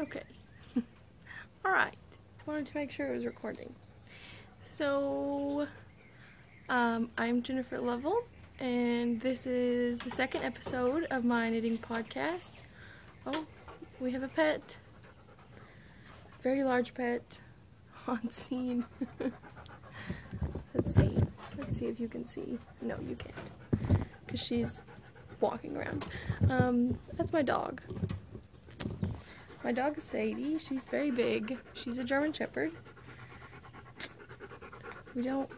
Okay. Alright. Wanted to make sure it was recording. So, um, I'm Jennifer Lovell, and this is the second episode of my knitting podcast. Oh, we have a pet. Very large pet on scene. Let's see. Let's see if you can see. No, you can't. Because she's walking around. Um, that's my dog. My dog is Sadie. She's very big. She's a German Shepherd. We don't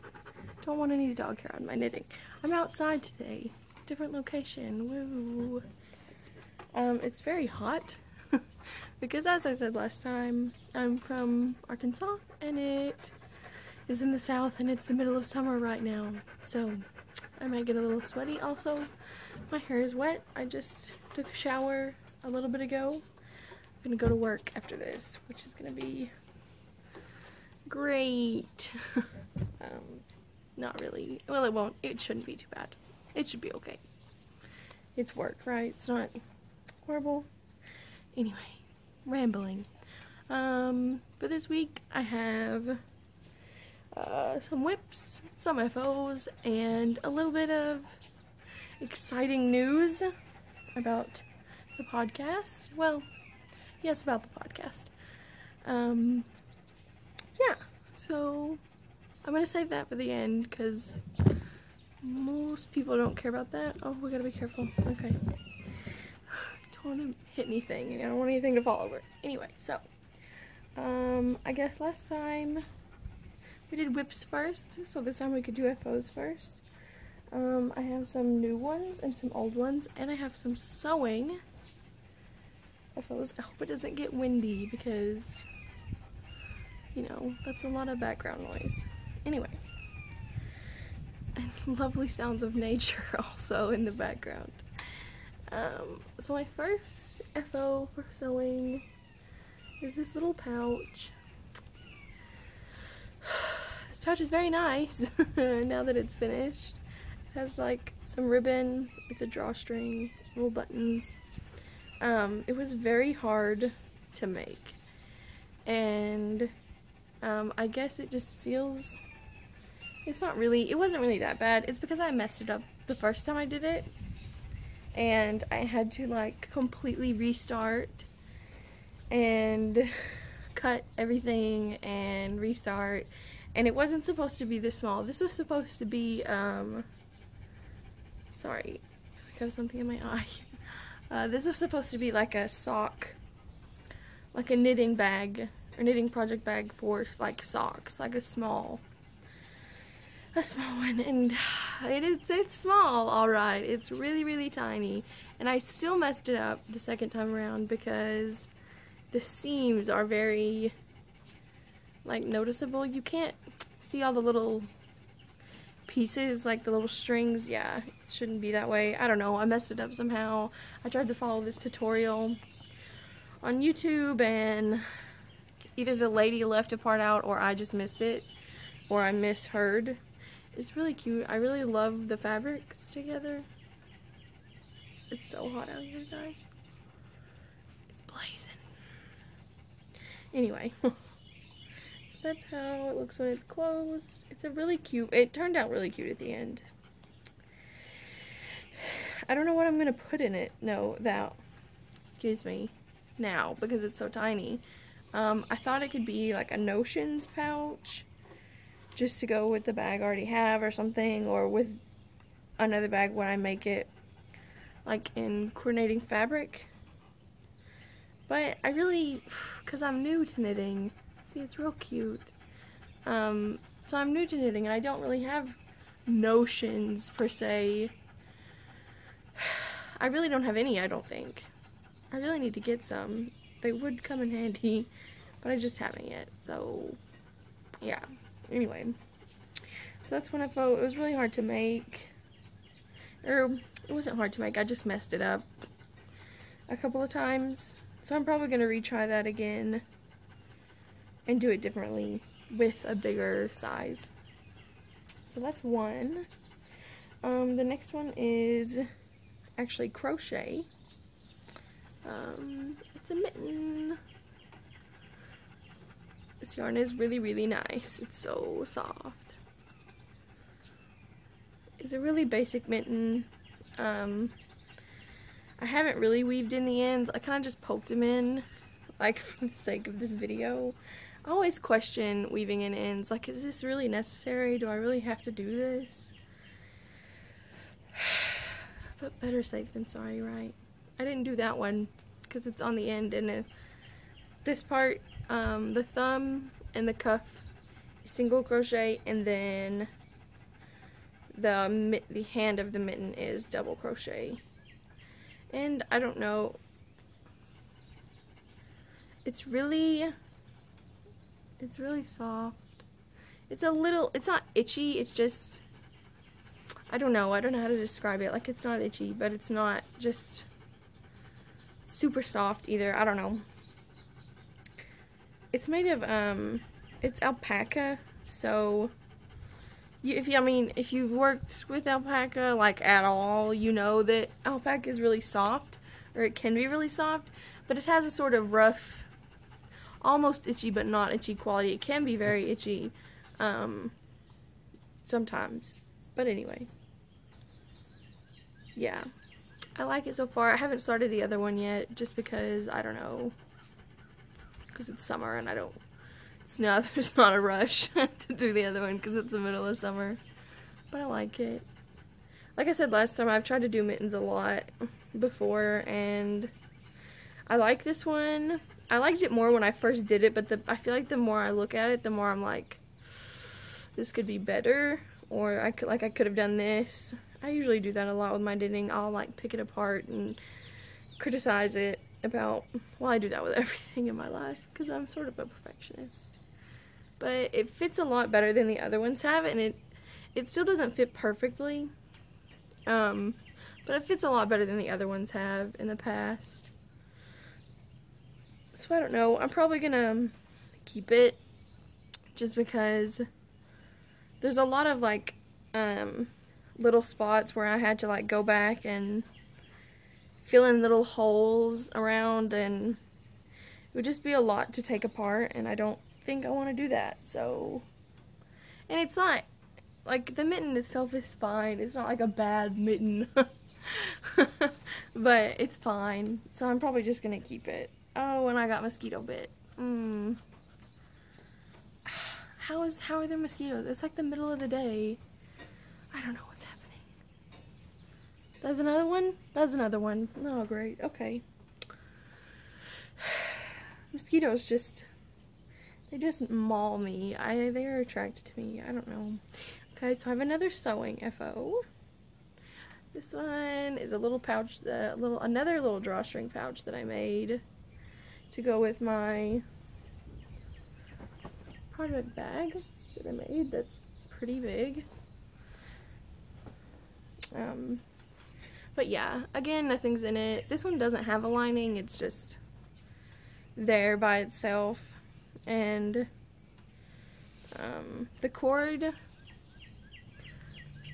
don't want any dog hair on my knitting. I'm outside today. Different location. Woo. Um, it's very hot. because as I said last time, I'm from Arkansas and it is in the south and it's the middle of summer right now. So I might get a little sweaty. Also, my hair is wet. I just took a shower a little bit ago. I'm gonna go to work after this, which is gonna be great. um, not really. Well, it won't. It shouldn't be too bad. It should be okay. It's work, right? It's not horrible. Anyway, rambling. Um, for this week, I have uh, some WIPs, some FOs, and a little bit of exciting news about the podcast. Well, yes, about the podcast. Um, yeah, so I'm gonna save that for the end because most people don't care about that. Oh, we gotta be careful. Okay. Don't want to hit anything. I don't want anything to fall over. Anyway, so um, I guess last time we did WIPs first, so this time we could do FOs first. Um, I have some new ones and some old ones, and I have some sewing. I hope it doesn't get windy because, you know, that's a lot of background noise. Anyway. And lovely sounds of nature also in the background. Um, so my first FO for sewing is this little pouch. This pouch is very nice now that it's finished. It has like some ribbon, it's a drawstring, little buttons. Um, it was very hard to make. And um, I guess it just feels, it's not really, it wasn't really that bad. It's because I messed it up the first time I did it and I had to like completely restart and cut everything and restart and it wasn't supposed to be this small this was supposed to be um sorry I got something in my eye uh, this was supposed to be like a sock like a knitting bag or knitting project bag for like socks like a small a small one. And it is it's small all right. It's really really tiny. And I still messed it up the second time around because the seams are very like noticeable. You can't see all the little pieces like the little strings yeah it shouldn't be that way I don't know I messed it up somehow I tried to follow this tutorial on YouTube and either the lady left a part out or I just missed it or I misheard it's really cute. I really love the fabrics together. It's so hot out here, guys. It's blazing. Anyway. that's how it looks when it's closed. It's a really cute, it turned out really cute at the end. I don't know what I'm going to put in it. No, that, excuse me, now, because it's so tiny. Um, I thought it could be like a notions pouch just to go with the bag I already have or something or with another bag when I make it like in coordinating fabric but I really because I'm new to knitting see it's real cute. Um, so I'm new to knitting and I don't really have notions per se. I really don't have any I don't think. I really need to get some. They would come in handy but I just haven't yet so yeah. Anyway, so that's when I felt it was really hard to make. Or it wasn't hard to make, I just messed it up a couple of times. So I'm probably going to retry that again and do it differently with a bigger size. So that's one. Um, the next one is actually crochet. Um, it's a mitten. This yarn is really, really nice. It's so soft. It's a really basic mitten. Um, I haven't really weaved in the ends. I kind of just poked them in, like for the sake of this video. I always question weaving in ends. Like, is this really necessary? Do I really have to do this? but better safe than sorry, right? I didn't do that one because it's on the end and this part, um, the thumb and the cuff single crochet and then the the hand of the mitten is double crochet and I don't know it's really it's really soft. It's a little it's not itchy it's just I don't know I don't know how to describe it. Like it's not itchy but it's not just super soft either I don't know. It's made of um it's alpaca so you, if you, I mean, if you've worked with alpaca, like, at all, you know that alpaca is really soft, or it can be really soft, but it has a sort of rough, almost itchy, but not itchy quality. It can be very itchy, um, sometimes. But anyway. Yeah. I like it so far. I haven't started the other one yet, just because, I don't know, because it's summer and I don't it's not, there's not a rush to do the other one because it's the middle of summer. But I like it. Like I said last time, I've tried to do mittens a lot before and I like this one. I liked it more when I first did it, but the, I feel like the more I look at it, the more I'm like, this could be better, or I could like I could have done this. I usually do that a lot with my knitting. I'll like pick it apart and criticize it about, well, I do that with everything in my life because I'm sort of a perfectionist but it fits a lot better than the other ones have and it it still doesn't fit perfectly um, but it fits a lot better than the other ones have in the past so I don't know I'm probably gonna um, keep it just because there's a lot of like um, little spots where I had to like go back and fill in little holes around and it would just be a lot to take apart and I don't think I want to do that. So, and it's not, like, the mitten itself is fine. It's not like a bad mitten. but it's fine. So I'm probably just going to keep it. Oh, and I got mosquito bit. Mm. How is, how are there mosquitoes? It's like the middle of the day. I don't know what's happening. There's another one? There's another one. Oh, great. Okay. Mosquitoes just they just maul me. I they are attracted to me. I don't know. Okay, so I have another sewing FO. This one is a little pouch, a little another little drawstring pouch that I made to go with my project bag that I made. That's pretty big. Um, but yeah, again, nothing's in it. This one doesn't have a lining. It's just there by itself and um, the cord you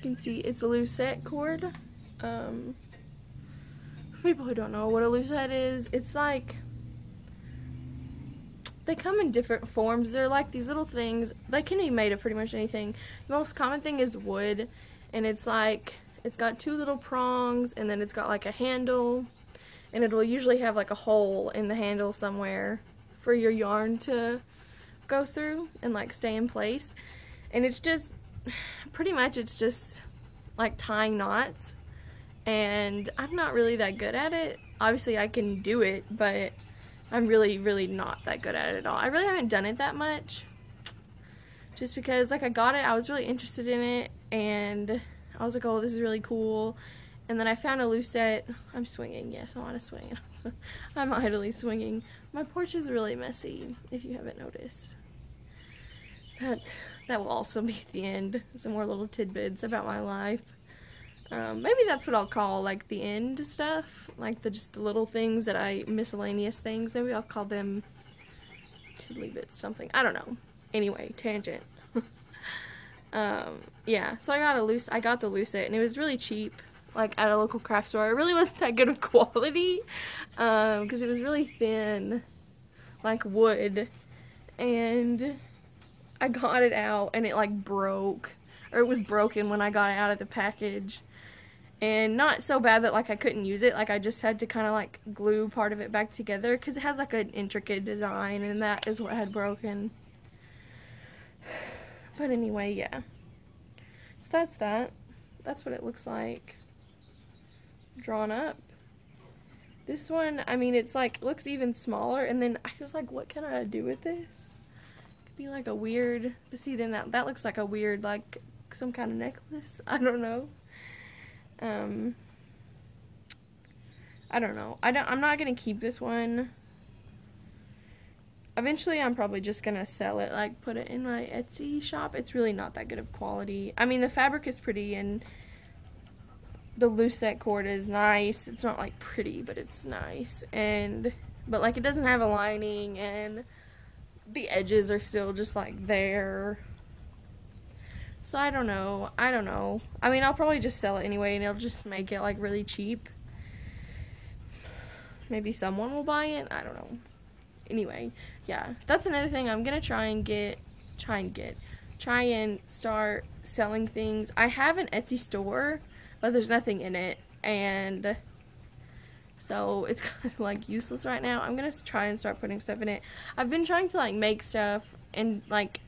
can see it's a lucette cord um, people who don't know what a lucette is it's like they come in different forms they're like these little things they can be made of pretty much anything the most common thing is wood and it's like it's got two little prongs and then it's got like a handle and it will usually have like a hole in the handle somewhere for your yarn to go through and like stay in place. And it's just, pretty much it's just like tying knots. And I'm not really that good at it. Obviously I can do it, but I'm really, really not that good at it at all. I really haven't done it that much. Just because like I got it, I was really interested in it and I was like, oh, this is really cool. And then I found a lucette. I'm swinging. Yes, I want to swing. I'm idly swinging. My porch is really messy, if you haven't noticed. That, that will also be at the end. Some more little tidbits about my life. Um, maybe that's what I'll call, like, the end stuff. Like, the just the little things that I, miscellaneous things. Maybe I'll call them tiddly bits something. I don't know. Anyway, tangent. um, yeah, so I got a loose, I got the Lucette, and it was really cheap like at a local craft store. It really wasn't that good of quality um, because it was really thin, like wood, and I got it out and it like broke or it was broken when I got it out of the package and not so bad that like I couldn't use it. Like I just had to kind of like glue part of it back together because it has like an intricate design and that is what had broken. But anyway yeah. So that's that. That's what it looks like drawn up. This one I mean it's like looks even smaller and then I was like what can I do with this? Could be like a weird but see then that that looks like a weird like some kind of necklace. I don't know um, I don't know. I don't. I'm not gonna keep this one. Eventually, I'm probably just gonna sell it. Like, put it in my Etsy shop. It's really not that good of quality. I mean, the fabric is pretty and the lucette cord is nice. It's not like pretty, but it's nice. And but like it doesn't have a lining and the edges are still just like there. So I don't know. I don't know. I mean, I'll probably just sell it anyway and it'll just make it like really cheap. Maybe someone will buy it. I don't know. Anyway, yeah. That's another thing I'm going to try and get try and get try and start selling things. I have an Etsy store, but there's nothing in it and so it's kind of like useless right now. I'm going to try and start putting stuff in it. I've been trying to like make stuff and like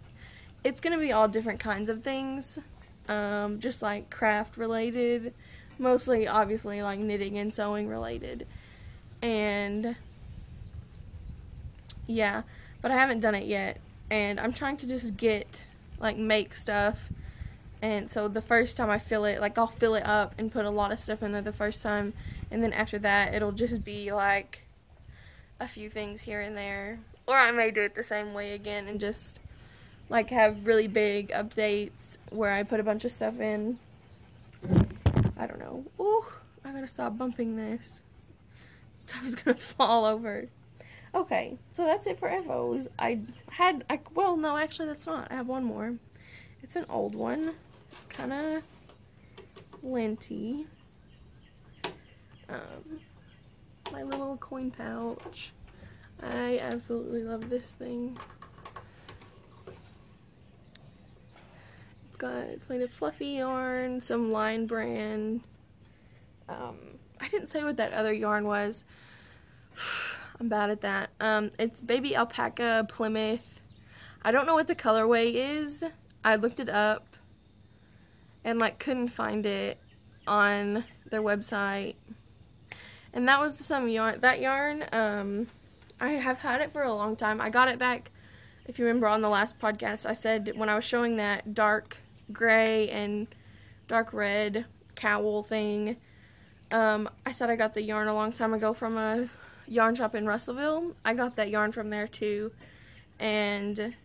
it's going to be all different kinds of things, um, just like craft related, mostly obviously like knitting and sewing related. And yeah, but I haven't done it yet. And I'm trying to just get, like, make stuff. And so the first time I fill it, like, I'll fill it up and put a lot of stuff in there the first time. And then after that, it'll just be, like, a few things here and there. Or I may do it the same way again and just like have really big updates where I put a bunch of stuff in. I don't know. Ooh, I gotta stop bumping this. Stuff's gonna fall over. Okay, so that's it for FOs. I had, I, well, no, actually that's not. I have one more. It's an old one. It's kind of linty. Um, my little coin pouch. I absolutely love this thing. Got made of fluffy yarn, some Lion Brand. Um, I didn't say what that other yarn was. I'm bad at that. Um, it's baby alpaca Plymouth. I don't know what the colorway is. I looked it up and like couldn't find it on their website. And that was some yarn. That yarn, um, I have had it for a long time. I got it back, if you remember on the last podcast, I said when I was showing that dark gray and dark red cowl thing. Um, I said I got the yarn a long time ago from a yarn shop in Russellville. I got that yarn from there too. And,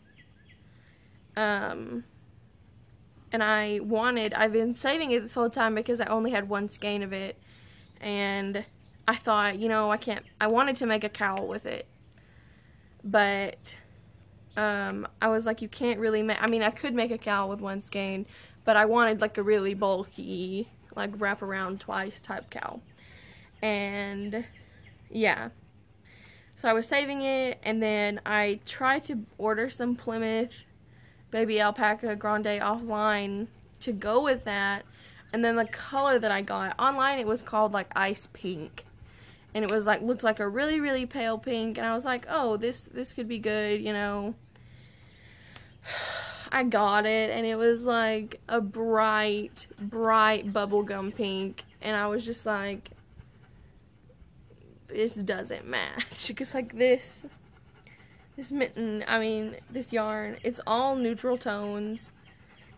um, and I wanted, I've been saving it this whole time because I only had one skein of it. And I thought, you know, I can't, I wanted to make a cowl with it. But um, I was like, you can't really make, I mean, I could make a cowl with one skein, but I wanted like a really bulky, like wrap around twice type cowl. And yeah. So I was saving it, and then I tried to order some Plymouth Baby Alpaca Grande offline to go with that. And then the color that I got online, it was called like ice pink and it was like looked like a really really pale pink and I was like oh this this could be good you know I got it and it was like a bright bright bubblegum pink and I was just like this doesn't match because like this this mitten I mean this yarn it's all neutral tones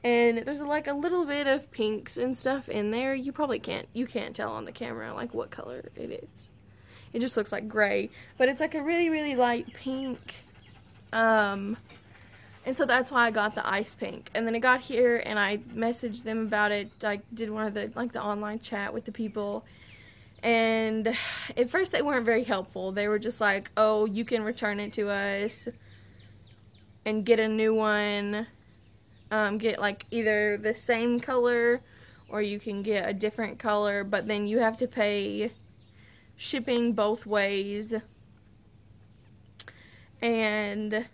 and there's like a little bit of pinks and stuff in there you probably can't you can't tell on the camera like what color it is it just looks like gray. But it's like a really, really light pink. Um, and so that's why I got the ice pink. And then I got here and I messaged them about it. I did one of the, like the online chat with the people. And at first they weren't very helpful. They were just like, oh, you can return it to us and get a new one. Um, get like either the same color or you can get a different color, but then you have to pay shipping both ways. And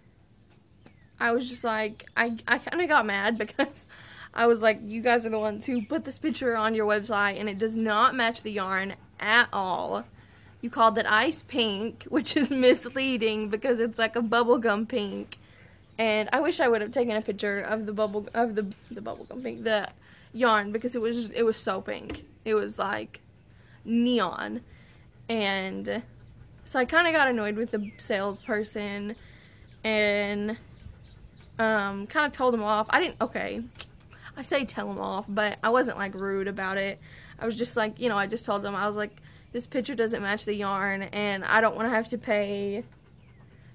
I was just like, I, I kind of got mad because I was like, you guys are the ones who put this picture on your website and it does not match the yarn at all. You called it ice pink, which is misleading because it's like a bubblegum pink. And I wish I would have taken a picture of the bubble of the the bubblegum pink, the yarn because it was it was so pink. It was like neon. And so I kind of got annoyed with the salesperson and um, kind of told him off. I didn't, okay, I say tell him off, but I wasn't like rude about it. I was just like, you know, I just told him, I was like, this picture doesn't match the yarn and I don't want to have to pay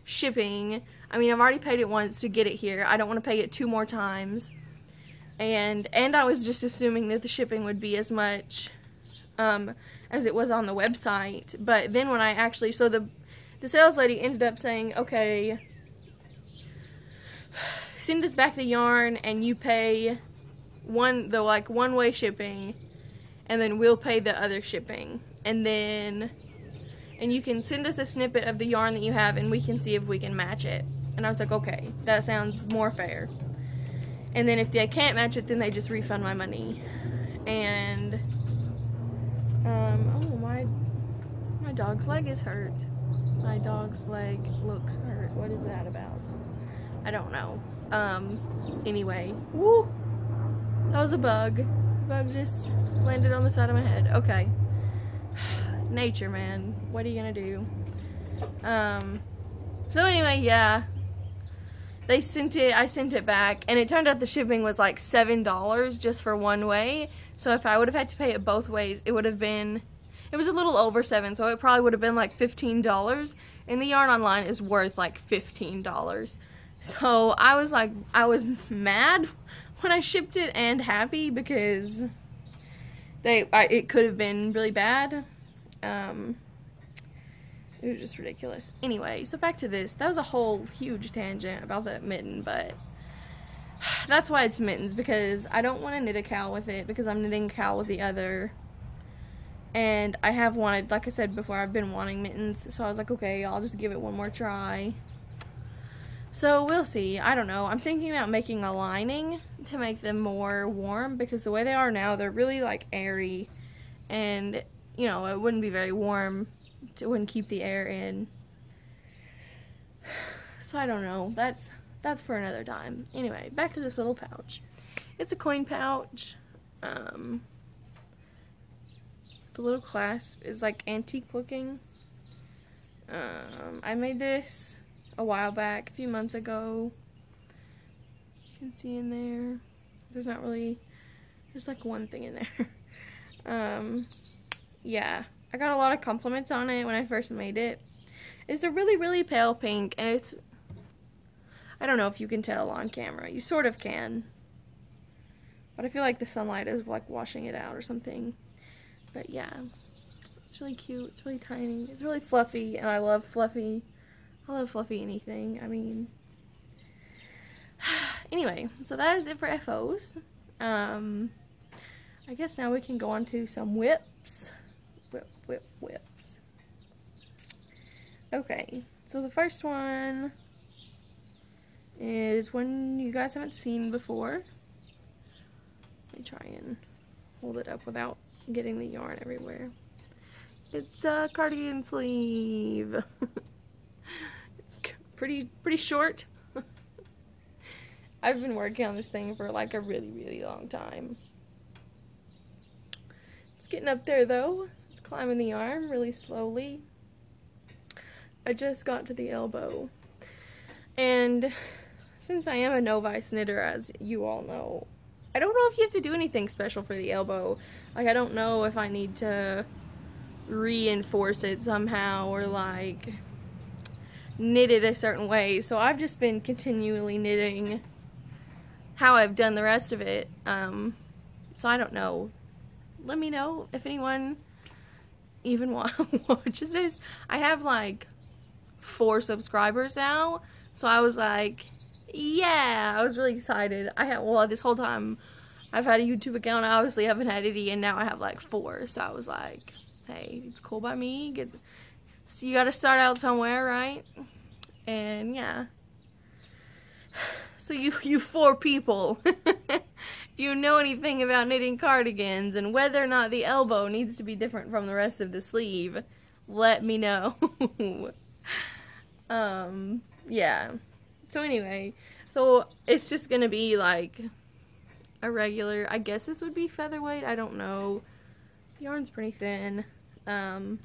shipping. I mean, I've already paid it once to get it here. I don't want to pay it two more times. And and I was just assuming that the shipping would be as much um, as it was on the website. But then when I actually, so the the sales lady ended up saying, okay, send us back the yarn and you pay one the like one way shipping and then we'll pay the other shipping. And then and you can send us a snippet of the yarn that you have and we can see if we can match it. And I was like okay that sounds more fair. And then if they can't match it then they just refund my money. And um oh my my dog's leg is hurt. My dog's leg looks hurt. What is that about? I don't know um anyway woo that was a bug. Bug just landed on the side of my head. Okay. Nature, man. What are you gonna do? Um, so anyway, yeah. They sent it, I sent it back, and it turned out the shipping was like $7 just for one way. So if I would have had to pay it both ways, it would have been, it was a little over 7 so it probably would have been like $15. And the yarn online is worth like $15. So I was like, I was mad when I shipped it and happy because they I, it could have been really bad. Um, it was just ridiculous. Anyway, so back to this. That was a whole huge tangent about that mitten, but that's why it's mittens because I don't want to knit a cowl with it because I'm knitting a cowl with the other. And I have wanted, like I said before, I've been wanting mittens, so I was like, okay, I'll just give it one more try. So we'll see. I don't know. I'm thinking about making a lining to make them more warm because the way they are now, they're really like airy and you know, it wouldn't be very warm. It wouldn't keep the air in. So I don't know. That's that's for another time. Anyway, back to this little pouch. It's a coin pouch. Um, the little clasp is like antique looking. Um, I made this a while back, a few months ago. You can see in there. There's not really, there's like one thing in there. um, yeah, I got a lot of compliments on it when I first made it. It's a really, really pale pink, and it's, I don't know if you can tell on camera. You sort of can. But I feel like the sunlight is like washing it out or something. But yeah, it's really cute. It's really tiny. It's really fluffy, and I love fluffy I love fluffy anything. I mean, anyway, so that is it for FOs. Um, I guess now we can go on to some WIPs. Whip, whip, WIPs. Okay, so the first one is one you guys haven't seen before. Let me try and hold it up without getting the yarn everywhere. It's a cardigan sleeve. pretty pretty short. I've been working on this thing for like a really really long time. It's getting up there though. It's climbing the arm really slowly. I just got to the elbow. And since I am a novice knitter as you all know, I don't know if you have to do anything special for the elbow. Like I don't know if I need to reinforce it somehow or like knitted a certain way. So I've just been continually knitting how I've done the rest of it. Um, so I don't know. Let me know if anyone even watches this. I have like four subscribers now. So I was like, yeah, I was really excited. I had, well, this whole time I've had a YouTube account. I obviously haven't had any and now I have like four. So I was like, hey, it's cool by me. Get so you got to start out somewhere, right? And yeah. So you, you four people, if you know anything about knitting cardigans and whether or not the elbow needs to be different from the rest of the sleeve, let me know. um, yeah. So anyway, so it's just gonna be like a regular, I guess this would be featherweight, I don't know. Yarn's pretty thin. Um,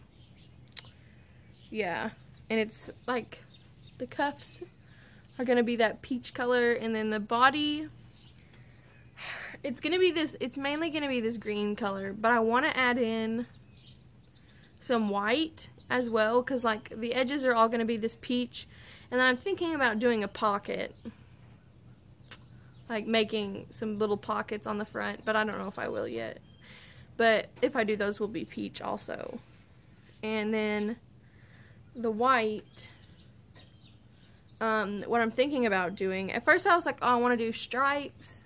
yeah, and it's like the cuffs are gonna be that peach color and then the body it's gonna be this it's mainly gonna be this green color but I want to add in some white as well because like the edges are all gonna be this peach and then I'm thinking about doing a pocket. Like making some little pockets on the front but I don't know if I will yet. But if I do those will be peach also. And then the white um, what I'm thinking about doing. At first I was like, oh, I want to do stripes,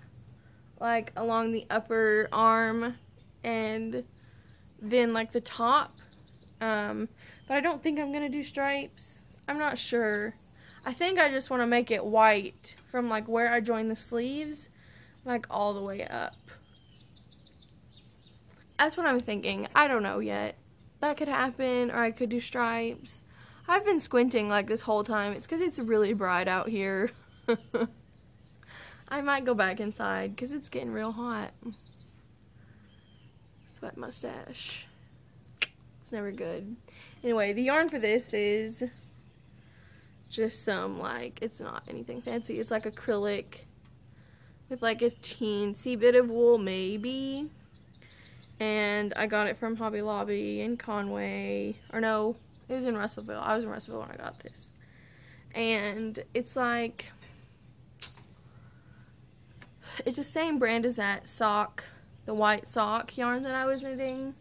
like along the upper arm and then like the top. Um, but I don't think I'm going to do stripes. I'm not sure. I think I just want to make it white from like where I join the sleeves, like all the way up. That's what I'm thinking. I don't know yet. That could happen, or I could do stripes. I've been squinting like this whole time. It's because it's really bright out here. I might go back inside because it's getting real hot. Sweat mustache. It's never good. Anyway, the yarn for this is just some like, it's not anything fancy. It's like acrylic with like a teensy bit of wool maybe. And I got it from Hobby Lobby in Conway. Or no, it was in Russellville. I was in Russellville when I got this. And it's like, it's the same brand as that sock, the white sock yarn that I was knitting.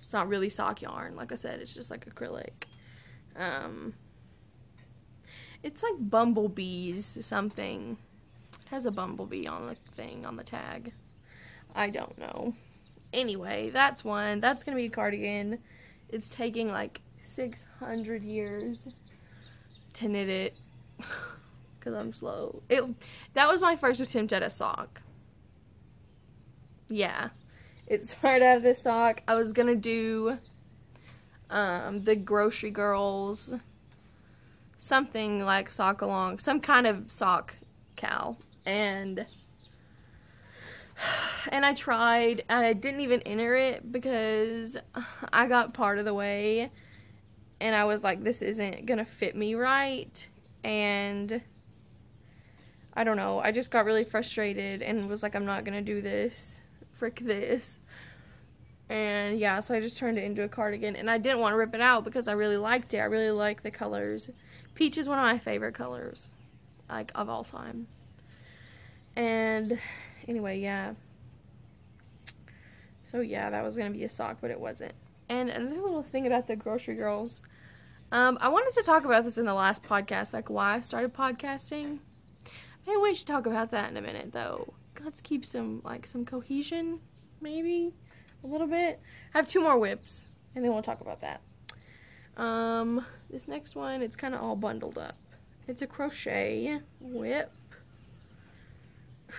It's not really sock yarn. Like I said, it's just like acrylic. Um, it's like bumblebees something. It has a bumblebee on the thing, on the tag. I don't know. Anyway, that's one. That's going to be a cardigan. It's taking like 600 years to knit it because I'm slow. It That was my first attempt at a sock. Yeah. It started out of this sock. I was going to do um, the Grocery Girls, something like sock along, some kind of sock cow. And and I tried and I didn't even enter it because I got part of the way and I was like, this isn't gonna fit me right. And I don't know, I just got really frustrated and was like, I'm not gonna do this. Frick this. And yeah, so I just turned it into a cardigan. And I didn't want to rip it out because I really liked it. I really like the colors. Peach is one of my favorite colors, like, of all time. And anyway, yeah. So yeah, that was to be a sock, but it wasn't. And another little thing about the Grocery Girls um, I wanted to talk about this in the last podcast, like why I started podcasting. Maybe we should talk about that in a minute, though. Let's keep some like some cohesion, maybe a little bit. I have two more WIPs, and then we'll talk about that. Um, this next one, it's kind of all bundled up. It's a crochet WIP.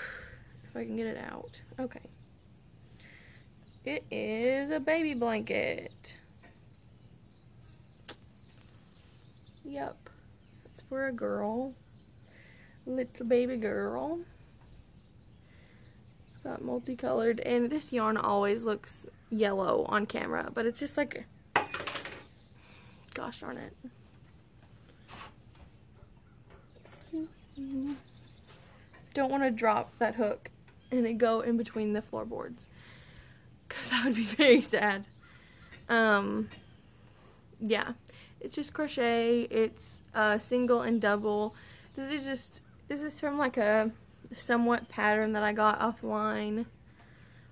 If I can get it out. Okay. It is a baby blanket. Yep. It's for a girl. Little baby girl. It's got multicolored. And this yarn always looks yellow on camera. But it's just like... Gosh darn it. Don't want to drop that hook and it go in between the floorboards. Because that would be very sad. Um, yeah it's just crochet it's uh, single and double. This is just this is from like a somewhat pattern that I got offline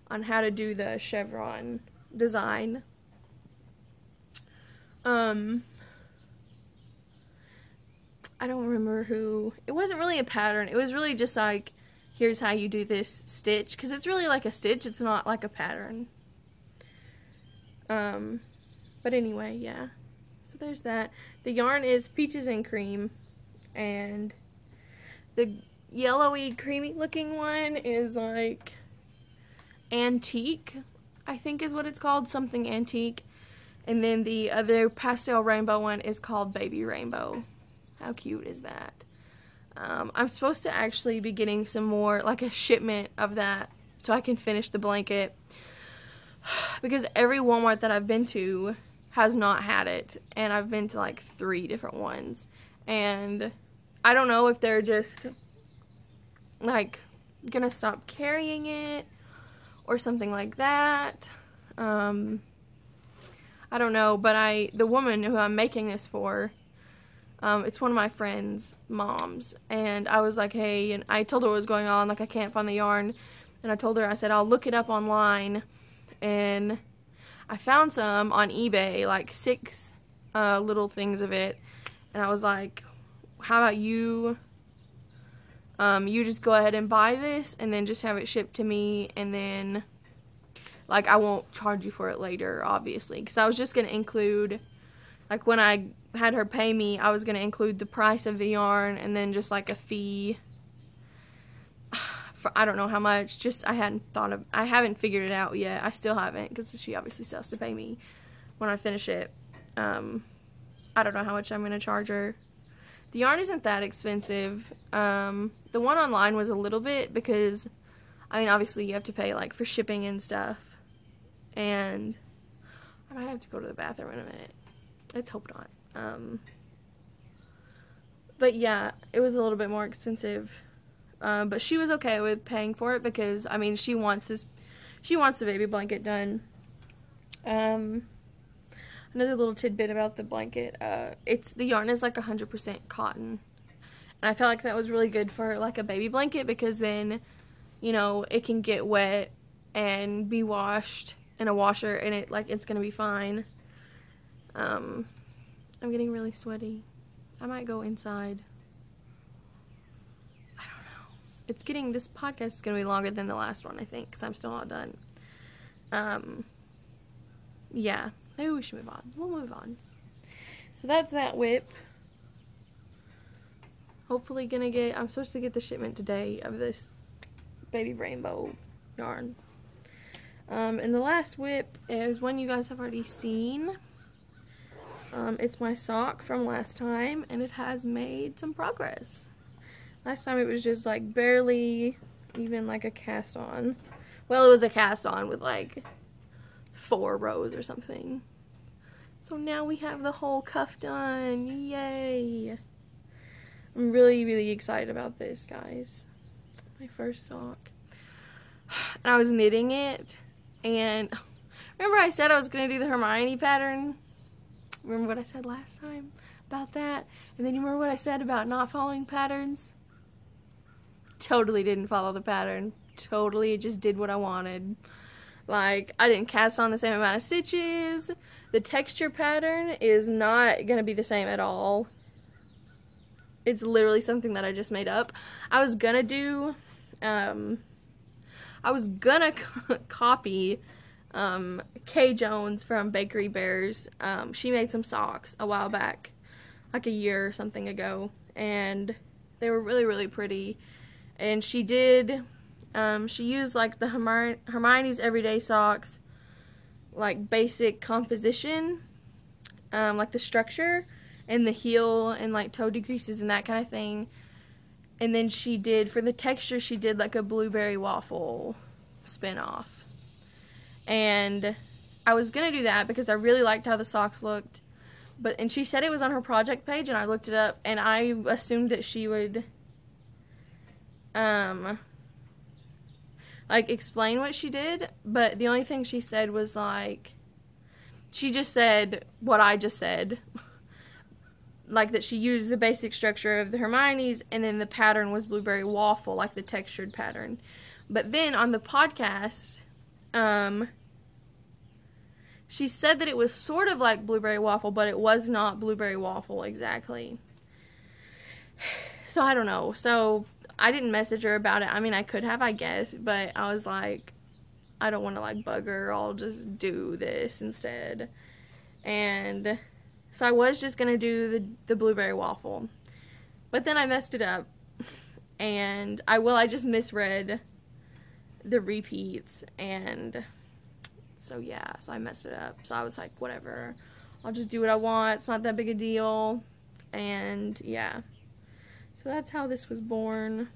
on how to do the chevron design. Um I don't remember who it wasn't really a pattern. It was really just like here's how you do this stitch because it's really like a stitch it's not like a pattern. Um but anyway yeah so there's that. The yarn is peaches and cream, and the yellowy, creamy looking one is like antique, I think is what it's called, something antique. And then the other pastel rainbow one is called Baby Rainbow. How cute is that? Um, I'm supposed to actually be getting some more, like a shipment of that, so I can finish the blanket. because every Walmart that I've been to has not had it, and I've been to like three different ones. And I don't know if they're just like gonna stop carrying it or something like that. Um, I don't know, but I the woman who I'm making this for, um, it's one of my friends' moms, and I was like, hey, and I told her what was going on, like I can't find the yarn, and I told her I said I'll look it up online, and I found some on eBay, like six uh, little things of it, and I was like, how about you? Um, you just go ahead and buy this, and then just have it shipped to me, and then like I won't charge you for it later, obviously, because I was just gonna include, like when I had her pay me, I was gonna include the price of the yarn and then just like a fee. For, I don't know how much. Just I hadn't thought of. I haven't figured it out yet. I still haven't because she obviously still has to pay me when I finish it. Um, I don't know how much I'm gonna charge her. The yarn isn't that expensive. Um, the one online was a little bit because, I mean, obviously you have to pay like for shipping and stuff and I might have to go to the bathroom in a minute. Let's hope not. Um, but yeah, it was a little bit more expensive. Uh, but she was okay with paying for it because I mean she wants this, she wants the baby blanket done. Um, another little tidbit about the blanket, uh, it's the yarn is like 100% cotton, and I felt like that was really good for like a baby blanket because then, you know, it can get wet and be washed in a washer and it like it's gonna be fine. Um, I'm getting really sweaty. I might go inside. I don't know. It's getting this podcast is gonna be longer than the last one I think because I'm still not done. Um, yeah, maybe we should move on. We'll move on. So that's that WIP. Hopefully gonna get, I'm supposed to get the shipment today of this baby rainbow yarn. Um, and the last WIP is one you guys have already seen. Um, it's my sock from last time, and it has made some progress. Last time it was just like barely even like a cast on. Well, it was a cast on with like four rows or something. So now we have the whole cuff done. Yay! I'm really, really excited about this, guys. My first sock. And I was knitting it and remember I said I was going to do the Hermione pattern? Remember what I said last time about that? And then you remember what I said about not following patterns? Totally didn't follow the pattern. Totally just did what I wanted. Like, I didn't cast on the same amount of stitches. The texture pattern is not going to be the same at all. It's literally something that I just made up. I was going to do um, I was gonna copy um, Kay Jones from Bakery Bears. Um, she made some socks a while back, like a year or something ago, and they were really, really pretty. And she did, um, she used like the Hermione's Everyday Socks, like basic composition, um, like the structure, and the heel and like toe decreases and that kind of thing. And then she did for the texture she did like a blueberry waffle spin-off. And I was gonna do that because I really liked how the socks looked but and she said it was on her project page and I looked it up and I assumed that she would um like explain what she did but the only thing she said was like she just said what I just said like that she used the basic structure of the Hermione's and then the pattern was blueberry waffle, like the textured pattern. But then on the podcast, um, she said that it was sort of like blueberry waffle, but it was not blueberry waffle exactly. So I don't know. So I didn't message her about it. I mean, I could have, I guess, but I was like, I don't want to like bug her. I'll just do this instead. And so I was just going to do the, the blueberry waffle. But then I messed it up. and I will, I just misread the repeats and so yeah, so I messed it up. So I was like, whatever. I'll just do what I want. It's not that big a deal. And yeah. So that's how this was born.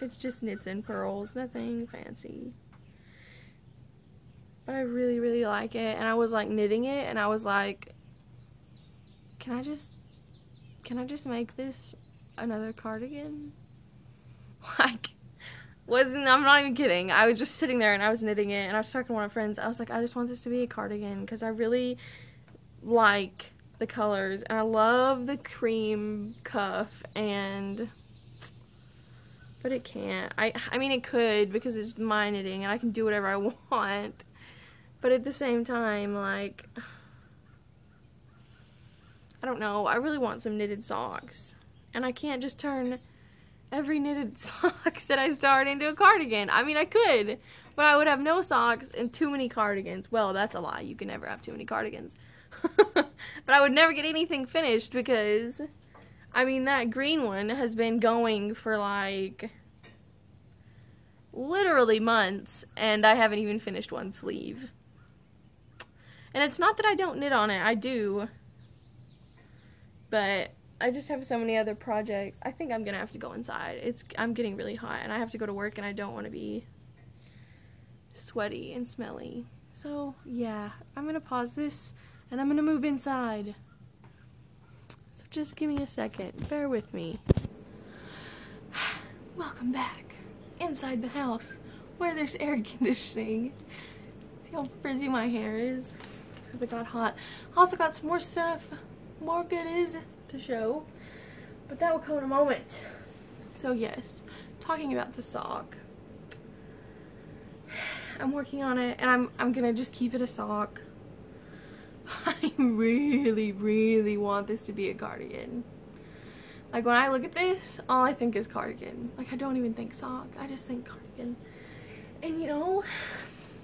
It's just knits and purls, nothing fancy. But I really, really like it. And I was like knitting it and I was like, can I just, can I just make this another cardigan? Like, wasn't, I'm not even kidding. I was just sitting there and I was knitting it and I was talking to one of my friends. I was like, I just want this to be a cardigan because I really like the colors and I love the cream cuff and but it can't. I I mean it could because it's my knitting and I can do whatever I want. But at the same time like I don't know. I really want some knitted socks. And I can't just turn every knitted socks that I start into a cardigan. I mean, I could, but I would have no socks and too many cardigans. Well, that's a lie. You can never have too many cardigans. but I would never get anything finished because, I mean, that green one has been going for like literally months and I haven't even finished one sleeve. And it's not that I don't knit on it, I do. But I just have so many other projects. I think I'm gonna have to go inside. It's I'm getting really hot and I have to go to work and I don't want to be sweaty and smelly. So yeah, I'm gonna pause this and I'm gonna move inside. So just give me a second. Bear with me. Welcome back inside the house where there's air conditioning. See how frizzy my hair is because it got hot. Also got some more stuff, more goodies to show, but that will come in a moment. So yes, talking about the sock. I'm working on it and I'm I'm gonna just keep it a sock I really, really want this to be a cardigan. Like when I look at this, all I think is cardigan. Like I don't even think sock, I just think cardigan. And you know,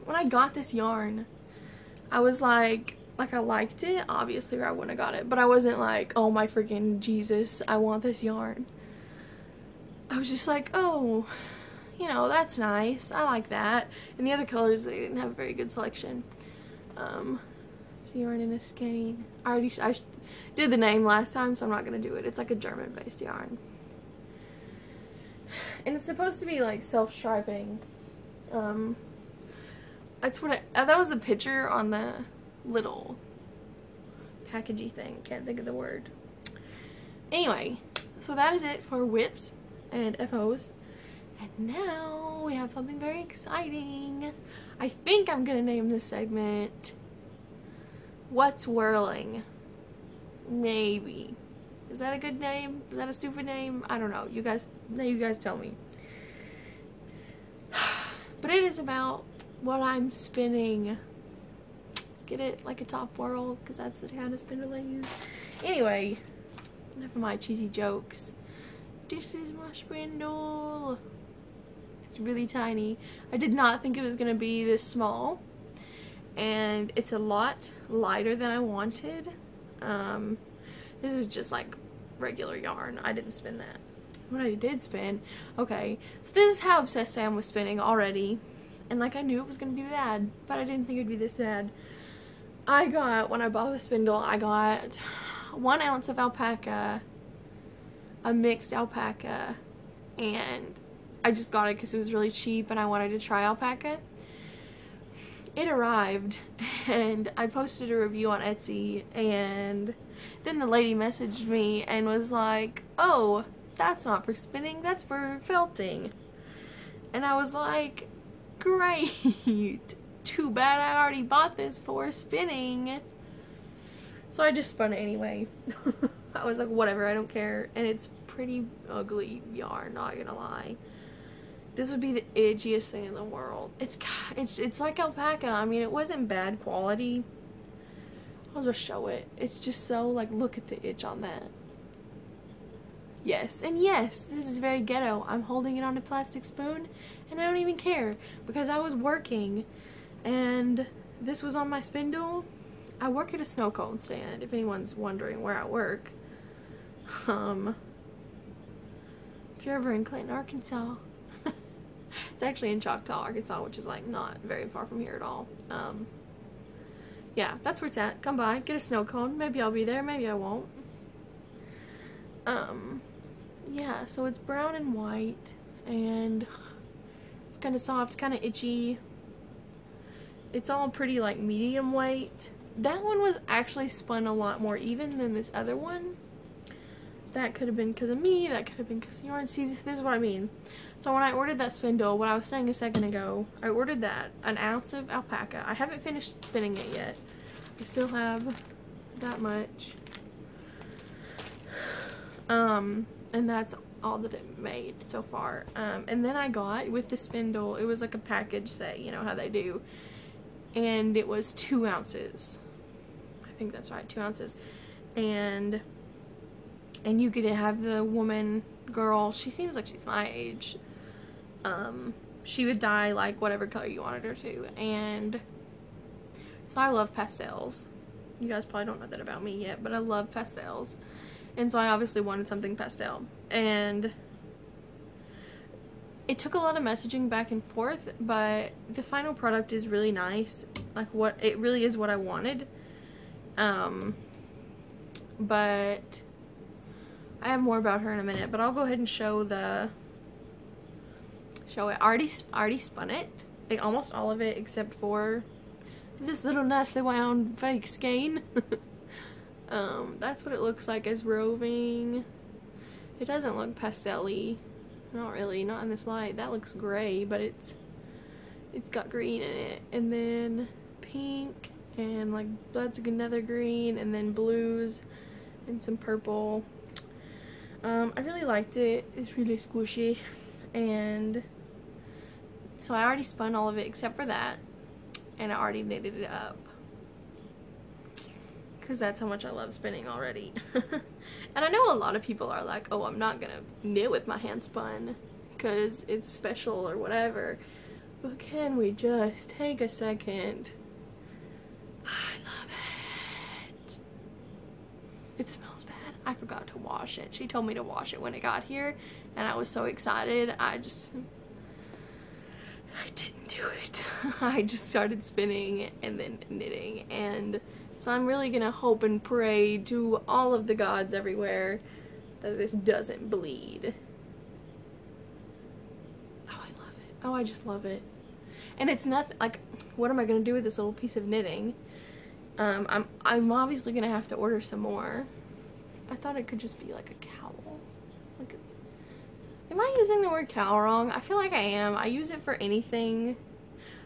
when I got this yarn, I was like, like I liked it, obviously or I wouldn't have got it, but I wasn't like, oh my freaking Jesus, I want this yarn. I was just like, oh, you know, that's nice, I like that. And the other colors, they didn't have a very good selection. Um, yarn in a skein. I already I did the name last time, so I'm not going to do it. It's like a German-based yarn. And it's supposed to be like self-striping. Um, that's what I, uh, that was the picture on the little packagey thing. Can't think of the word. Anyway, so that is it for WIPs and FOs. And now we have something very exciting. I think I'm going to name this segment What's Whirling? Maybe. Is that a good name? Is that a stupid name? I don't know. You guys, you guys tell me. But it is about what I'm spinning. Get it like a top whorl because that's the kind of spindle I use. Anyway, enough of my cheesy jokes. This is my spindle. It's really tiny. I did not think it was going to be this small and it's a lot lighter than I wanted. Um, this is just like regular yarn. I didn't spin that. What I did spin, okay, so this is how obsessed I am with spinning already. And like I knew it was going to be bad, but I didn't think it would be this bad. I got, when I bought the spindle, I got one ounce of alpaca, a mixed alpaca, and I just got it because it was really cheap and I wanted to try alpaca it arrived and I posted a review on Etsy and then the lady messaged me and was like, oh, that's not for spinning, that's for felting. And I was like, great. Too bad I already bought this for spinning. So I just spun it anyway. I was like, whatever, I don't care. And it's pretty ugly yarn, not gonna lie. This would be the itchiest thing in the world. It's it's it's like alpaca. I mean, it wasn't bad quality. I'll just show it. It's just so like look at the itch on that. Yes, and yes, this is very ghetto. I'm holding it on a plastic spoon and I don't even care because I was working and this was on my spindle. I work at a snow cone stand if anyone's wondering where I work. Um if you're ever in Clinton, Arkansas. It's actually in Choctaw, Arkansas, which is like not very far from here at all. Um, yeah, that's where it's at. Come by, get a snow cone. Maybe I'll be there, maybe I won't. Um, yeah, so it's brown and white, and it's kind of soft, kind of itchy. It's all pretty like medium weight. That one was actually spun a lot more even than this other one. That could have been because of me, that could have been because of yarn. See, this is what I mean. So when I ordered that spindle, what I was saying a second ago, I ordered that, an ounce of alpaca. I haven't finished spinning it yet. I still have that much. Um, and that's all that it made so far. Um, and then I got, with the spindle, it was like a package say, you know how they do. And it was two ounces. I think that's right, two ounces. And, and you could have the woman, girl, she seems like she's my age. Um, she would dye like whatever color you wanted her to. And so I love pastels. You guys probably don't know that about me yet, but I love pastels. And so I obviously wanted something pastel. And it took a lot of messaging back and forth, but the final product is really nice. Like what it really is what I wanted. Um but I have more about her in a minute, but I'll go ahead and show the show it. I already already spun it. Like almost all of it except for this little nicely wound fake skein. Um, that's what it looks like as roving. It doesn't look pastel-y. Not really, not in this light. That looks gray, but it's it's got green in it. And then pink and like that's another green and then blues and some purple. Um, I really liked it. It's really squishy. And so I already spun all of it except for that. And I already knitted it up because that's how much I love spinning already. and I know a lot of people are like, oh, I'm not gonna knit with my hand spun because it's special or whatever. But can we just take a second? I love it. It smells bad. I forgot to wash it. She told me to wash it when it got here and I was so excited. I just I didn't do it. I just started spinning and then knitting and so I'm really gonna hope and pray to all of the gods everywhere that this doesn't bleed. Oh, I love it. Oh, I just love it. And it's nothing, like, what am I gonna do with this little piece of knitting? Um, I'm, I'm obviously gonna have to order some more. I thought it could just be like a cowl. Am I using the word cowl wrong? I feel like I am. I use it for anything.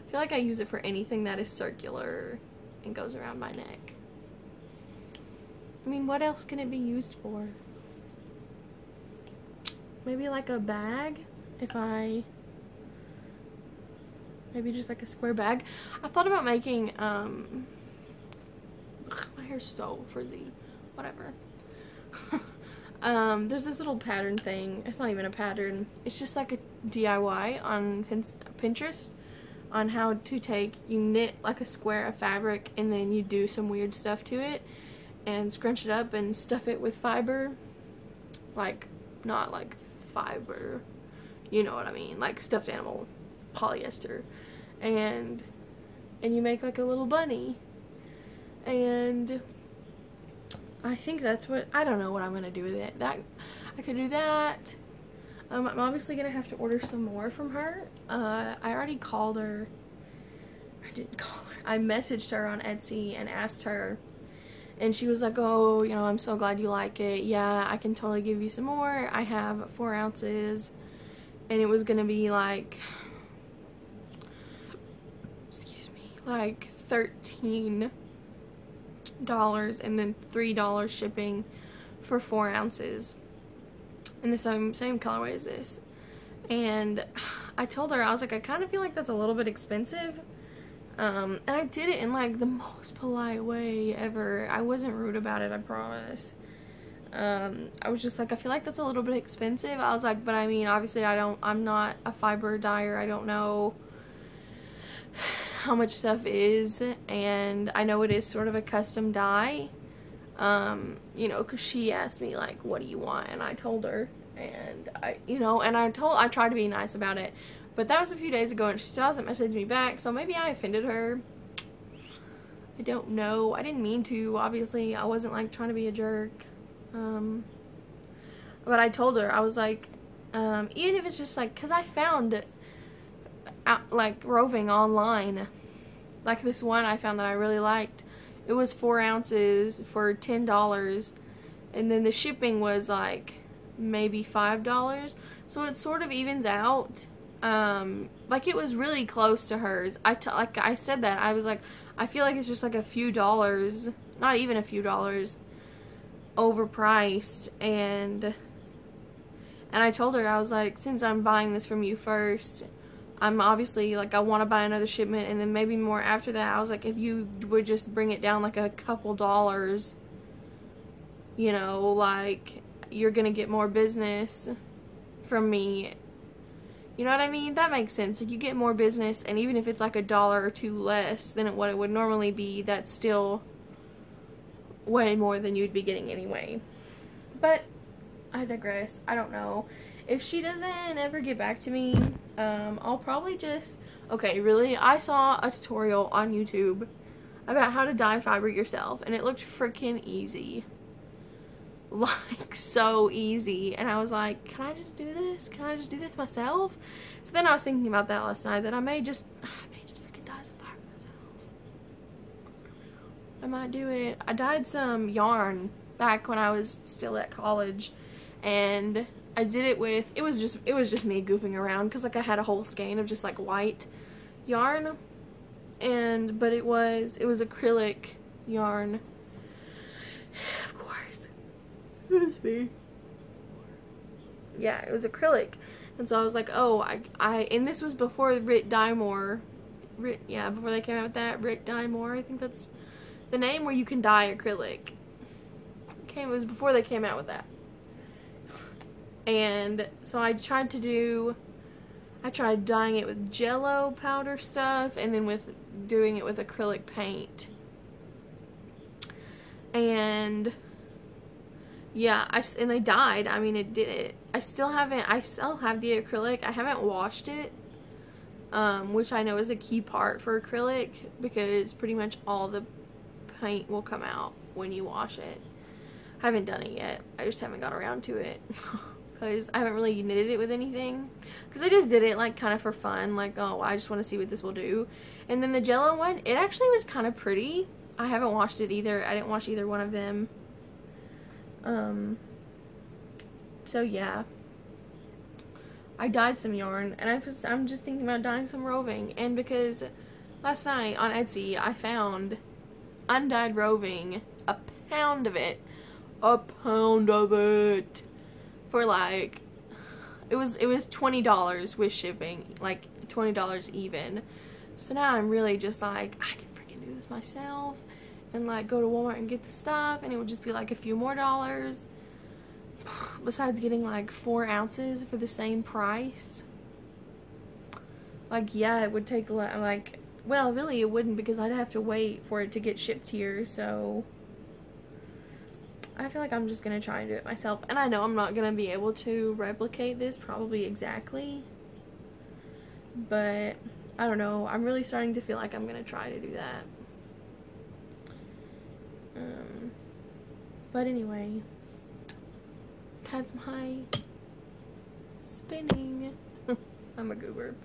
I feel like I use it for anything that is circular and goes around my neck. I mean, what else can it be used for? Maybe like a bag if I maybe just like a square bag. I thought about making um ugh, my hair's so frizzy. Whatever. um there's this little pattern thing. It's not even a pattern. It's just like a DIY on Pinterest on how to take, you knit like a square of fabric and then you do some weird stuff to it and scrunch it up and stuff it with fiber. Like, not like fiber, you know what I mean, like stuffed animal polyester. And, and you make like a little bunny. And I think that's what, I don't know what I'm going to do with it. That, I could do that. Um, I'm obviously going to have to order some more from her. Uh, I already called her. I didn't call her. I messaged her on Etsy and asked her. And she was like, oh, you know, I'm so glad you like it. Yeah, I can totally give you some more. I have four ounces. And it was going to be like, excuse me, like 13 dollars and then three dollars shipping for four ounces in the same same colorway as this. And I told her I was like I kind of feel like that's a little bit expensive. Um, and I did it in like the most polite way ever. I wasn't rude about it I promise. Um, I was just like I feel like that's a little bit expensive. I was like but I mean obviously I don't I'm not a fiber dyer I don't know how much stuff is and I know it is sort of a custom dye um, you know, because she asked me, like, what do you want? And I told her. and I, you know, and I told, I tried to be nice about it, but that was a few days ago, and she still hasn't messaged me back, so maybe I offended her. I don't know. I didn't mean to. Obviously, I wasn't like trying to be a jerk. Um, but I told her I was like, um, even if it's just like, cause I found, out, like roving online, like this one I found that I really liked. It was four ounces for ten dollars, and then the shipping was like maybe five dollars. So it sort of evens out. Um, like it was really close to hers. I t- like I said that I was like, I feel like it's just like a few dollars, not even a few dollars, overpriced and and I told her I was like since I'm buying this from you first I'm obviously like I want to buy another shipment and then maybe more after that I was like if you would just bring it down like a couple dollars you know like you're gonna get more business from me you know what I mean that makes sense like you get more business and even if it's like a dollar or two less than what it would normally be that's still way more than you'd be getting anyway but I digress. I don't know. If she doesn't ever get back to me, um, I'll probably just... Okay, really? I saw a tutorial on YouTube about how to dye fiber yourself, and it looked freaking easy. Like, so easy. And I was like, can I just do this? Can I just do this myself? So then I was thinking about that last night, that I may just... I may just freaking dye some fiber myself. I might do it. I dyed some yarn back when I was still at college and I did it with it was just it was just me goofing around because like I had a whole skein of just like white yarn. And but it was it was acrylic yarn. Of course. Yeah it was acrylic. And so I was like oh I, I and this was before Rit Dye More Rit, yeah before they came out with that Rit Dye More I think that's the name where you can dye acrylic. Okay it was before they came out with that and so I tried to do I tried dyeing it with jello powder stuff and then with doing it with acrylic paint. And yeah I, and they died. I mean it did it I still haven't I still have the acrylic. I haven't washed it um, which I know is a key part for acrylic because pretty much all the paint will come out when you wash it. I haven't done it yet. I just haven't got around to it because I haven't really knitted it with anything. Because I just did it like kind of for fun like oh I just want to see what this will do. And then the jello one it actually was kind of pretty. I haven't washed it either. I didn't wash either one of them. Um so yeah. I dyed some yarn and I was, I'm just thinking about dyeing some roving. And because last night on Etsy I found undyed roving a pound of it. A pound of it for like it was it was twenty dollars with shipping like twenty dollars even. So now I'm really just like I can freaking do this myself and like go to Walmart and get the stuff and it would just be like a few more dollars. Besides getting like four ounces for the same price. Like yeah it would take a lot like well really it wouldn't because I'd have to wait for it to get shipped here so I feel like I'm just going to try and do it myself. And I know I'm not going to be able to replicate this probably exactly. But, I don't know. I'm really starting to feel like I'm going to try to do that. Um, but anyway, that's my spinning. I'm a goober.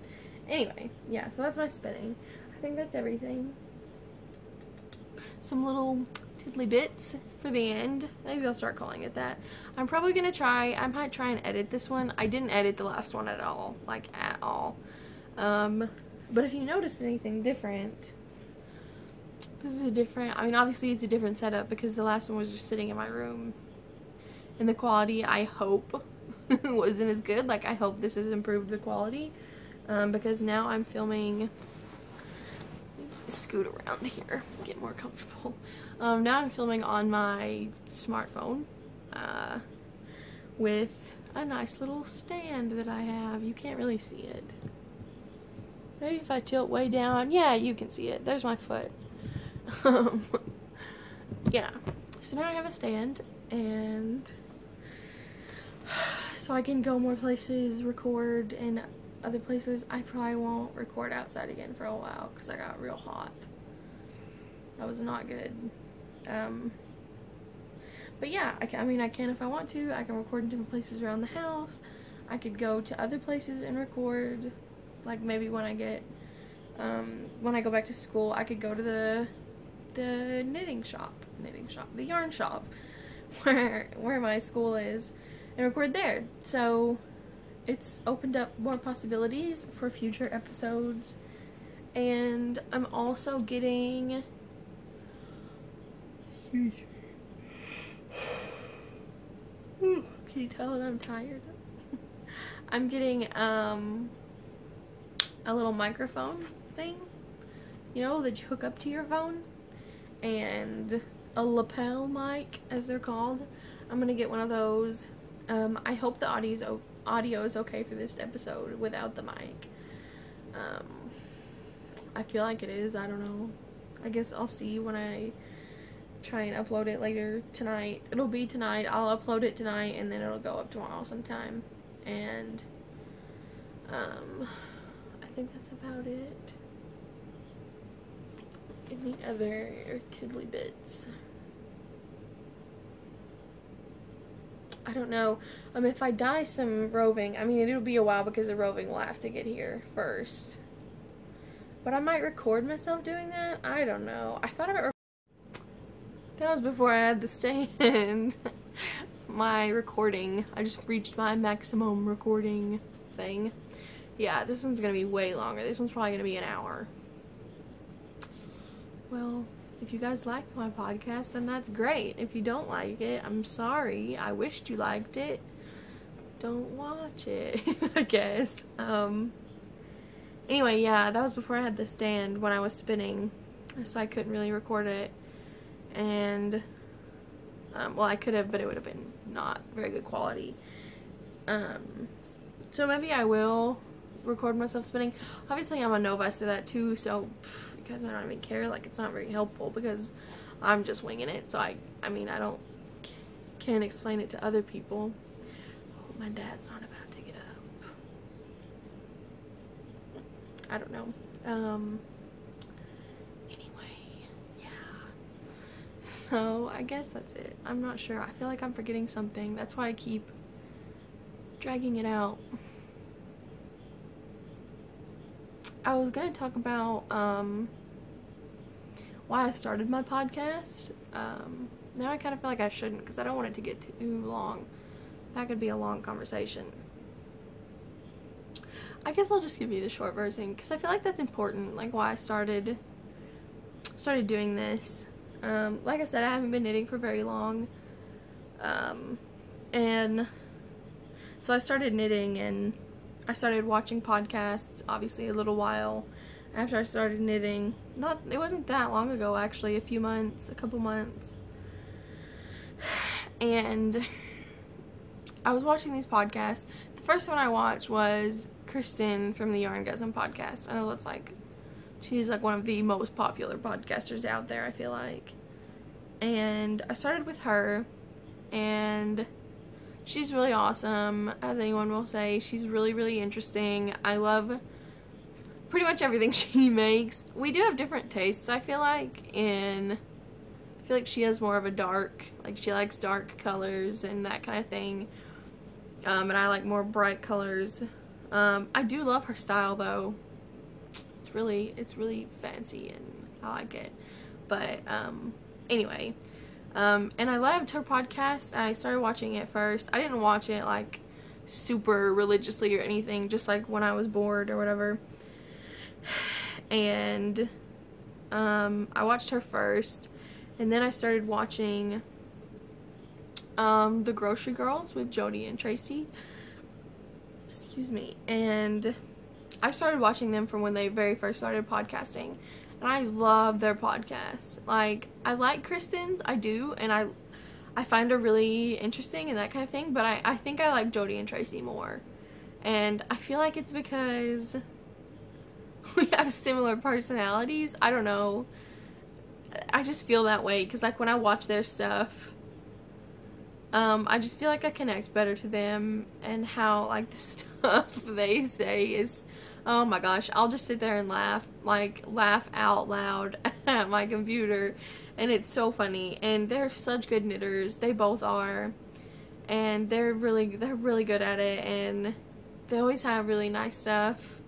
Anyway, yeah, so that's my spinning. I think that's everything. Some little tiddly bits for the end. Maybe I'll start calling it that. I'm probably going to try, I might try and edit this one. I didn't edit the last one at all, like at all. Um, but if you notice anything different, this is a different, I mean obviously it's a different setup because the last one was just sitting in my room. And the quality, I hope, wasn't as good. Like I hope this has improved the quality. Um, because now I'm filming scoot around here, get more comfortable. Um, now I'm filming on my smartphone uh, with a nice little stand that I have. You can't really see it. Maybe if I tilt way down, yeah, you can see it. There's my foot. Um, yeah. So now I have a stand and so I can go more places, record in other places. I probably won't record outside again for a while because I got real hot. That was not good. Um, but yeah, I, can, I mean, I can if I want to. I can record in different places around the house. I could go to other places and record. Like maybe when I get, um, when I go back to school, I could go to the, the knitting shop, knitting shop, the yarn shop, where where my school is, and record there. So, it's opened up more possibilities for future episodes, and I'm also getting. Can you tell that I'm tired? I'm getting um a little microphone thing, you know, that you hook up to your phone, and a lapel mic, as they're called. I'm gonna get one of those. Um, I hope the audio's audio is okay for this episode without the mic. Um, I feel like it is. I don't know. I guess I'll see when I try and upload it later tonight. It'll be tonight. I'll upload it tonight and then it'll go up tomorrow sometime. And um, I think that's about it. Any other tiddly bits? I don't know. Um, if I dye some roving, I mean, it'll be a while because the roving will have to get here first. But I might record myself doing that. I don't know. I thought about that was before I had the stand. my recording. I just reached my maximum recording thing. Yeah, this one's gonna be way longer. This one's probably gonna be an hour. Well, if you guys like my podcast, then that's great. If you don't like it, I'm sorry. I wished you liked it. Don't watch it, I guess. Um, anyway, yeah, that was before I had the stand when I was spinning, so I couldn't really record it and um, well I could have but it would have been not very good quality. Um, so maybe I will record myself spinning. Obviously I'm a novice to that too so pff, you guys might not even care. Like it's not very helpful because I'm just winging it. So I I mean I don't can't explain it to other people. Oh, my dad's not about to get up. I don't know. Um So I guess that's it. I'm not sure. I feel like I'm forgetting something. That's why I keep dragging it out. I was going to talk about um, why I started my podcast. Um, now I kind of feel like I shouldn't because I don't want it to get too long. That could be a long conversation. I guess I'll just give you the short version because I feel like that's important, like why I started started doing this. Um, like I said, I haven't been knitting for very long. Um, and so I started knitting and I started watching podcasts, obviously a little while after I started knitting. Not, it wasn't that long ago actually, a few months, a couple months. And I was watching these podcasts. The first one I watched was Kristen from the Yarn Yarngasm podcast. I know that's like She's like one of the most popular podcasters out there, I feel like. And I started with her, and she's really awesome, as anyone will say. She's really, really interesting. I love pretty much everything she makes. We do have different tastes, I feel like, in... I feel like she has more of a dark, like she likes dark colors and that kind of thing. Um, and I like more bright colors. Um, I do love her style though really it's really fancy and I like it. But um, anyway, um, and I loved her podcast. I started watching it first. I didn't watch it like super religiously or anything, just like when I was bored or whatever. And um, I watched her first, and then I started watching um, The Grocery Girls with Jody and Tracy. Excuse me. And I started watching them from when they very first started podcasting. And I love their podcast. Like, I like Kristen's, I do, and I I find her really interesting and that kind of thing, but I, I think I like Jody and Tracy more. And I feel like it's because we have similar personalities. I don't know. I just feel that way because like when I watch their stuff, Um, I just feel like I connect better to them and how like the stuff they say is oh my gosh, I'll just sit there and laugh, like laugh out loud at my computer and it's so funny and they're such good knitters. They both are. And they're really they're really good at it and they always have really nice stuff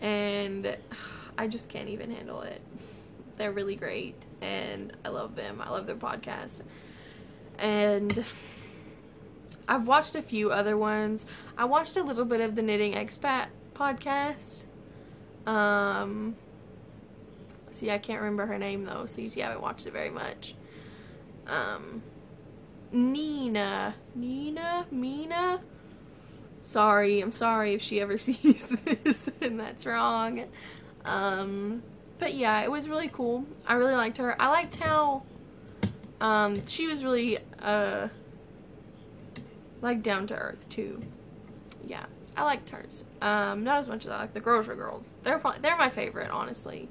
and I just can't even handle it. They're really great and I love them. I love their podcast. And I've watched a few other ones. I watched a little bit of the Knitting Expat podcast. Um, see, I can't remember her name though, so you see, I haven't watched it very much. Um, Nina, Nina, Mina. Sorry, I'm sorry if she ever sees this and that's wrong. Um, but yeah, it was really cool. I really liked her. I liked how um, she was really uh, like down to earth too. Yeah, I liked hers. Um, not as much as I like the Grocery Girls. They're probably, they're my favorite, honestly.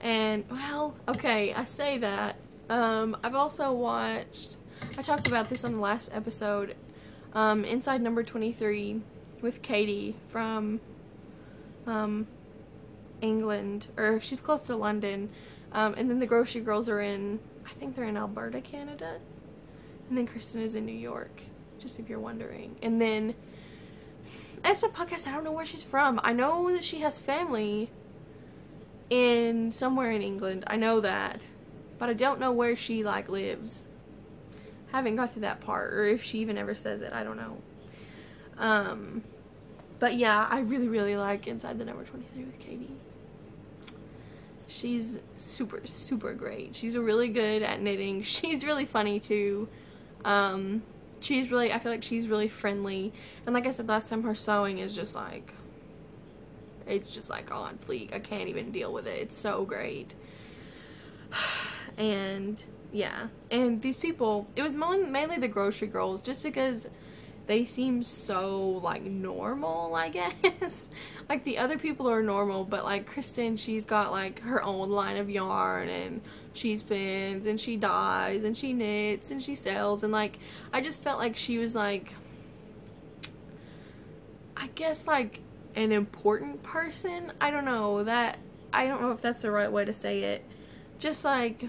And well, okay, I say that. Um, I've also watched. I talked about this on the last episode. Um, Inside Number Twenty Three with Katie from um, England, or she's close to London. Um, and then the Grocery Girls are in, I think they're in Alberta, Canada. And then Kristen is in New York, just if you're wondering. And then Expat Podcast, I don't know where she's from. I know that she has family in somewhere in England. I know that. But I don't know where she like lives. I Haven't got to that part, or if she even ever says it, I don't know. Um, but yeah, I really, really like Inside the Number 23 with Katie. She's super, super great. She's really good at knitting. She's really funny too. Um, she's really, I feel like she's really friendly. And like I said last time, her sewing is just like, it's just like on fleek. I can't even deal with it. It's so great. And yeah, and these people, it was mainly the grocery girls just because they seem so like normal, I guess. like the other people are normal, but like Kristen, she's got like her own line of yarn and she spins and she dyes and she knits and she sells and like I just felt like she was like I guess like an important person. I don't know that I don't know if that's the right way to say it. Just like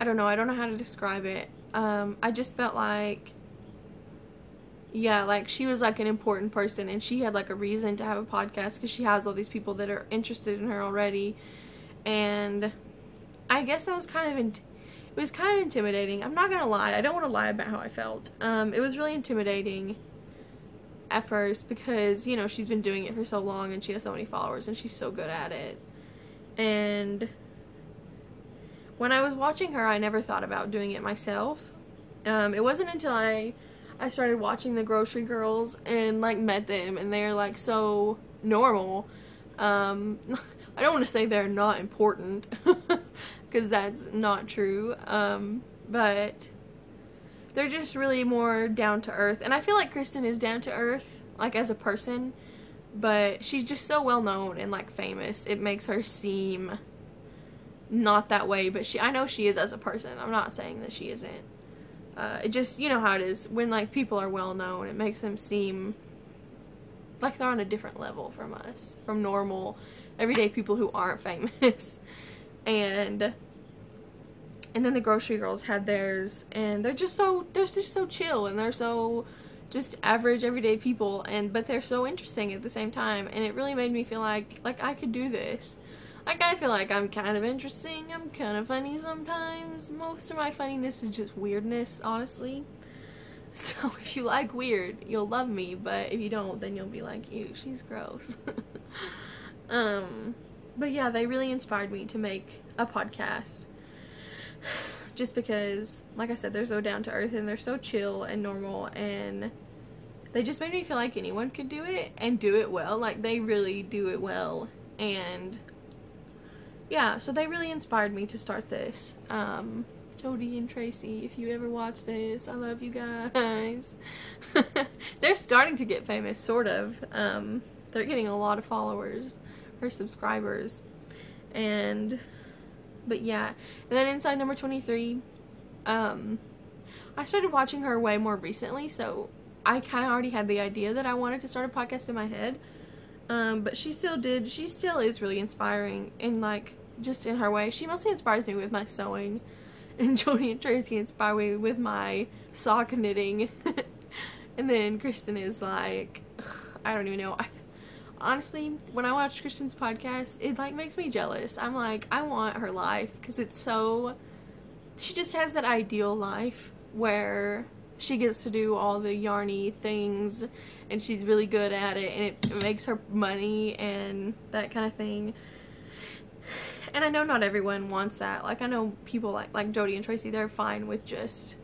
I don't know, I don't know how to describe it um, I just felt like yeah, like she was like an important person and she had like a reason to have a podcast because she has all these people that are interested in her already. And I guess that was kind of, it was kind of intimidating. I'm not gonna lie, I don't want to lie about how I felt. Um, it was really intimidating at first because, you know, she's been doing it for so long and she has so many followers and she's so good at it. And when I was watching her, I never thought about doing it myself. Um, it wasn't until I I started watching the Grocery Girls and like met them, and they're like so normal. Um, I don't want to say they're not important because that's not true. Um, but they're just really more down to earth, and I feel like Kristen is down to earth, like as a person. But she's just so well known and like famous. It makes her seem not that way, but she I know she is as a person. I'm not saying that she isn't. Uh, it just you know how it is when like people are well known, it makes them seem like they're on a different level from us, from normal everyday people who aren't famous. and and then the grocery girls had theirs and they're just so they're just so chill and they're so just average everyday people and but they're so interesting at the same time and it really made me feel like like I could do this like, I feel like I'm kind of interesting. I'm kind of funny sometimes. Most of my funniness is just weirdness, honestly. So if you like weird, you'll love me. But if you don't, then you'll be like, ew, she's gross. um, but yeah, they really inspired me to make a podcast. Just because, like I said, they're so down to earth and they're so chill and normal and they just made me feel like anyone could do it and do it well. Like they really do it well and yeah, so they really inspired me to start this. Um, Jody and Tracy, if you ever watch this, I love you guys. they're starting to get famous, sort of. Um, they're getting a lot of followers or subscribers. And, but yeah. And then inside number 23, Um, I started watching her way more recently, so I kind of already had the idea that I wanted to start a podcast in my head. Um, but she still did. She still is really inspiring And like just in her way. She mostly inspires me with my sewing, and Jody and Tracy inspire me with my sock knitting. and then Kristen is like, I don't even know. I, honestly, when I watch Kristen's podcast, it like makes me jealous. I'm like, I want her life because it's so. She just has that ideal life where she gets to do all the yarny things and she's really good at it and it makes her money and that kind of thing and I know not everyone wants that. Like I know people like like Jody and Tracy they're fine with just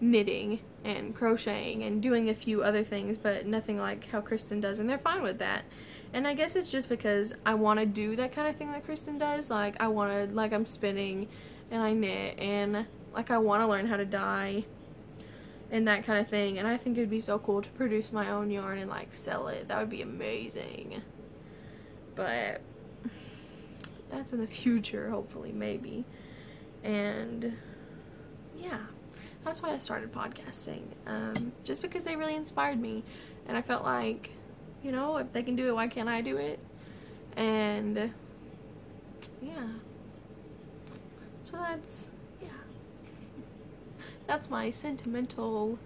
knitting and crocheting and doing a few other things but nothing like how Kristen does and they're fine with that. And I guess it's just because I want to do that kind of thing that Kristen does. Like I want to like I'm spinning and I knit and like I want to learn how to dye and that kind of thing. And I think it would be so cool to produce my own yarn and like sell it. That would be amazing. But that's in the future hopefully maybe and yeah that's why I started podcasting um, just because they really inspired me and I felt like you know if they can do it why can't I do it and yeah so that's yeah. that's my sentimental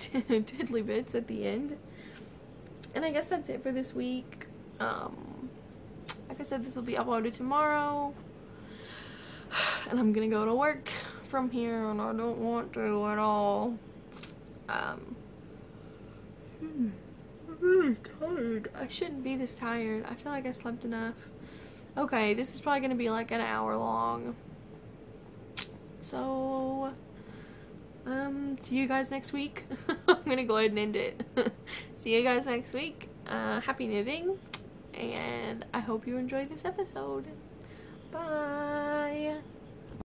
tiddly bits at the end. And I guess that's it for this week. Um, like I said, this will be uploaded tomorrow. And I'm gonna go to work from here and I don't want to at all. Um, I'm really tired. I shouldn't be this tired. I feel like I slept enough. Okay, this is probably gonna be like an hour long. So um, see you guys next week. I'm gonna go ahead and end it. see you guys next week. Uh, happy knitting, and I hope you enjoyed this episode. Bye.